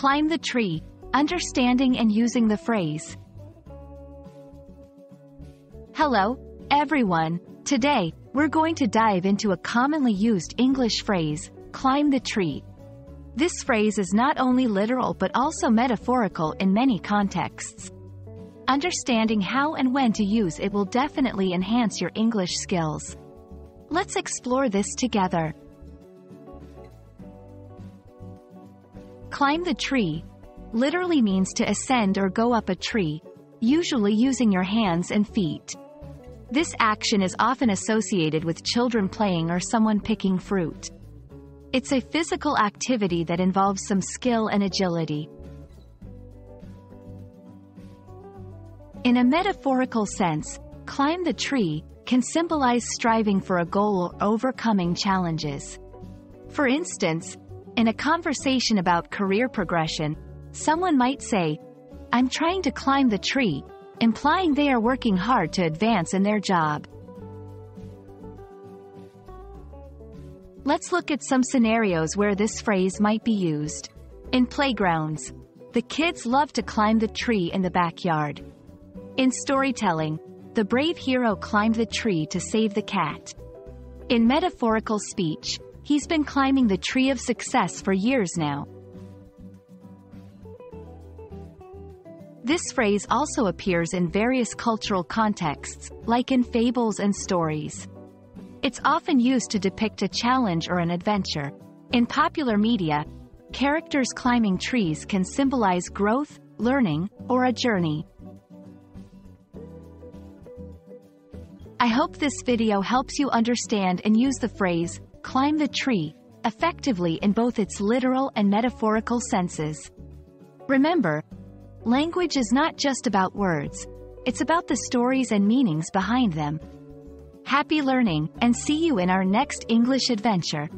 Climb the tree, understanding and using the phrase. Hello, everyone. Today, we're going to dive into a commonly used English phrase, climb the tree. This phrase is not only literal but also metaphorical in many contexts. Understanding how and when to use it will definitely enhance your English skills. Let's explore this together. Climb the tree literally means to ascend or go up a tree, usually using your hands and feet. This action is often associated with children playing or someone picking fruit. It's a physical activity that involves some skill and agility. In a metaphorical sense, climb the tree can symbolize striving for a goal or overcoming challenges. For instance, in a conversation about career progression, someone might say, I'm trying to climb the tree, implying they are working hard to advance in their job. Let's look at some scenarios where this phrase might be used. In playgrounds, the kids love to climb the tree in the backyard. In storytelling, the brave hero climbed the tree to save the cat. In metaphorical speech, he's been climbing the tree of success for years now. This phrase also appears in various cultural contexts, like in fables and stories. It's often used to depict a challenge or an adventure. In popular media, characters climbing trees can symbolize growth, learning, or a journey. I hope this video helps you understand and use the phrase, climb the tree, effectively in both its literal and metaphorical senses. Remember, Language is not just about words. It's about the stories and meanings behind them. Happy learning, and see you in our next English adventure.